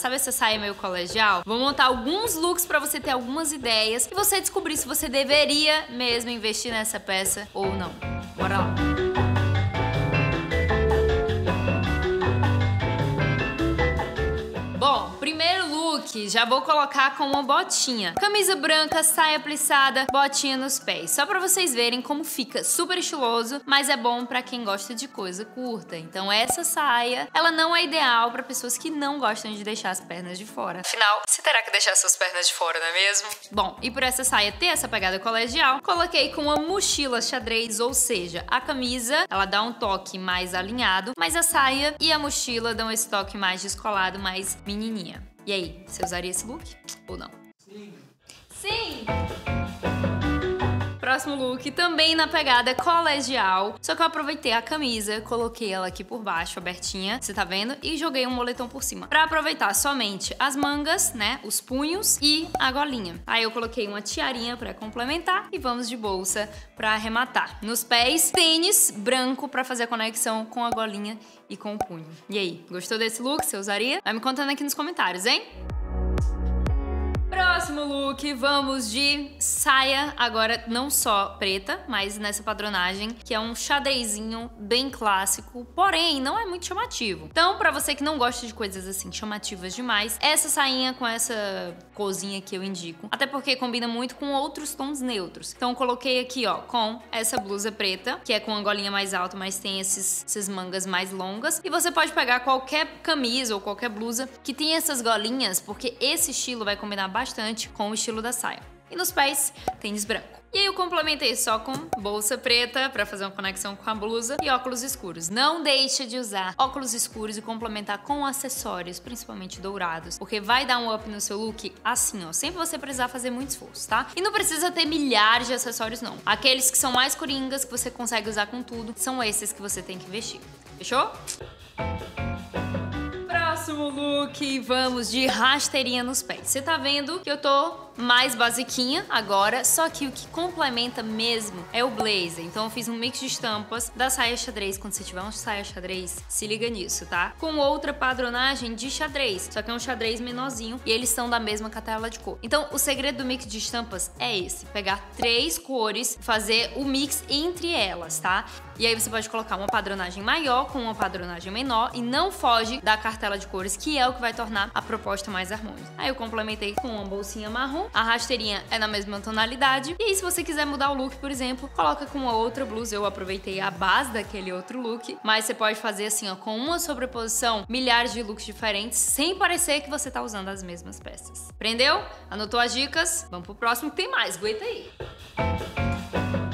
Sabe essa saia meio colegial? Vou montar alguns looks pra você ter algumas ideias e você descobrir se você deveria mesmo investir nessa peça ou não. Bora lá. Look, já vou colocar com uma botinha. Camisa branca, saia plissada, botinha nos pés. Só pra vocês verem como fica super estiloso, mas é bom pra quem gosta de coisa curta. Então essa saia, ela não é ideal pra pessoas que não gostam de deixar as pernas de fora. Afinal, você terá que deixar suas pernas de fora, não é mesmo? Bom, e por essa saia ter essa pegada colegial, coloquei com uma mochila xadrez, ou seja, a camisa, ela dá um toque mais alinhado, mas a saia e a mochila dão esse toque mais descolado, mais menininha. E aí, você usaria esse look ou não? Sim! Próximo look, também na pegada colegial. Só que eu aproveitei a camisa, coloquei ela aqui por baixo, abertinha, você tá vendo? E joguei um moletom por cima. Pra aproveitar somente as mangas, né? Os punhos e a golinha. Aí eu coloquei uma tiarinha pra complementar e vamos de bolsa pra arrematar. Nos pés, tênis branco pra fazer a conexão com a golinha e com o punho. E aí, gostou desse look? Você usaria? Vai me contando aqui nos comentários, hein? Próximo look, vamos de saia, agora não só preta, mas nessa padronagem, que é um xadrezinho bem clássico, porém não é muito chamativo. Então, pra você que não gosta de coisas assim chamativas demais, essa sainha com essa cozinha que eu indico, até porque combina muito com outros tons neutros. Então, coloquei aqui, ó, com essa blusa preta, que é com a golinha mais alta, mas tem esses, esses mangas mais longas. E você pode pegar qualquer camisa ou qualquer blusa que tenha essas golinhas, porque esse estilo vai combinar bastante bastante com o estilo da saia. E nos pés, tênis branco. E aí eu complementei só com bolsa preta para fazer uma conexão com a blusa e óculos escuros. Não deixe de usar óculos escuros e complementar com acessórios, principalmente dourados, porque vai dar um up no seu look assim, ó, sem você precisar fazer muito esforço, tá? E não precisa ter milhares de acessórios não. Aqueles que são mais coringas, que você consegue usar com tudo, são esses que você tem que vestir. Fechou? Próximo look, vamos de rasteirinha nos pés. Você tá vendo que eu tô mais basiquinha agora, só que o que complementa mesmo é o blazer. Então eu fiz um mix de estampas da saia xadrez. Quando você tiver uma saia xadrez, se liga nisso, tá? Com outra padronagem de xadrez, só que é um xadrez menorzinho e eles são da mesma cartela de cor. Então o segredo do mix de estampas é esse, pegar três cores, fazer o mix entre elas, tá? E aí você pode colocar uma padronagem maior com uma padronagem menor e não foge da cartela de cores, que é o que vai tornar a proposta mais harmônica. Aí eu complementei com uma bolsinha marrom a rasteirinha é na mesma tonalidade. E aí, se você quiser mudar o look, por exemplo, coloca com uma outra blusa. Eu aproveitei a base daquele outro look, mas você pode fazer assim, ó, com uma sobreposição, milhares de looks diferentes, sem parecer que você tá usando as mesmas peças. Prendeu? Anotou as dicas? Vamos pro próximo que tem mais, aguenta aí.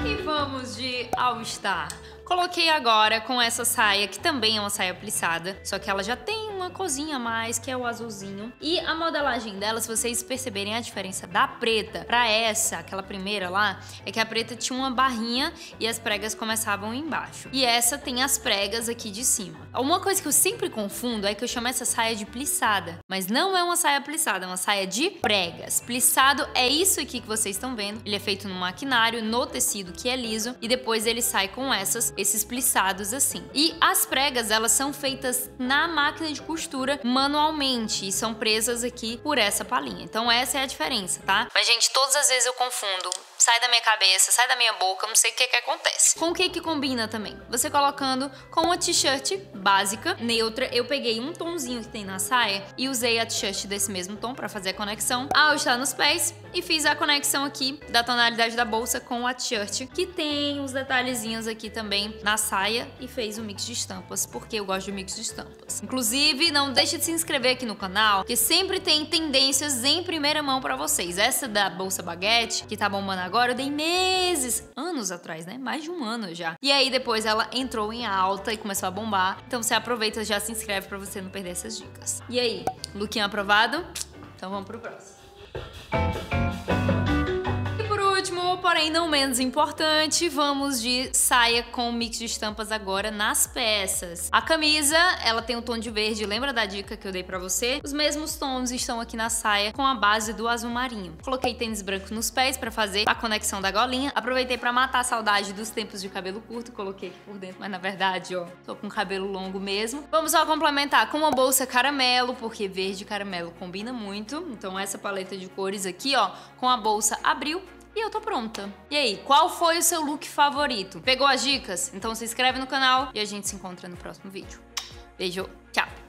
E vamos de All Star. Coloquei agora com essa saia, que também é uma saia plissada, só que ela já tem uma cozinha a mais, que é o azulzinho. E a modelagem dela, se vocês perceberem a diferença da preta pra essa, aquela primeira lá, é que a preta tinha uma barrinha e as pregas começavam embaixo. E essa tem as pregas aqui de cima. Uma coisa que eu sempre confundo é que eu chamo essa saia de plissada, mas não é uma saia plissada, é uma saia de pregas. Plissado é isso aqui que vocês estão vendo. Ele é feito no maquinário, no tecido que é liso, e depois ele sai com essas esses plissados assim. E as pregas, elas são feitas na máquina de costura manualmente e são presas aqui por essa palhinha. Então essa é a diferença, tá? Mas gente, todas as vezes eu confundo sai da minha cabeça, sai da minha boca, não sei o que que acontece. Com o que que combina também? Você colocando com uma t-shirt básica, neutra, eu peguei um tomzinho que tem na saia e usei a t-shirt desse mesmo tom para fazer a conexão ao estar nos pés e fiz a conexão aqui da tonalidade da bolsa com a t-shirt, que tem uns detalhezinhos aqui também na saia e fez um mix de estampas, porque eu gosto de mix de estampas. Inclusive, não deixe de se inscrever aqui no canal, que sempre tem tendências em primeira mão para vocês. Essa da bolsa baguete, que tá bombando agora, eu dei meses, anos atrás, né? Mais de um ano já. E aí depois ela entrou em alta e começou a bombar. Então você aproveita e já se inscreve para você não perder essas dicas. E aí, lookinho aprovado? Então vamos pro próximo. Porém não menos importante, vamos de saia com mix de estampas agora nas peças. A camisa, ela tem um tom de verde, lembra da dica que eu dei pra você? Os mesmos tons estão aqui na saia com a base do azul marinho. Coloquei tênis branco nos pés pra fazer a conexão da golinha. Aproveitei pra matar a saudade dos tempos de cabelo curto, coloquei aqui por dentro, mas na verdade, ó, tô com cabelo longo mesmo. Vamos só complementar com uma bolsa caramelo, porque verde e caramelo combina muito. Então essa paleta de cores aqui, ó, com a bolsa abril e eu tô pronta. E aí, qual foi o seu look favorito? Pegou as dicas? Então se inscreve no canal e a gente se encontra no próximo vídeo. Beijo, tchau!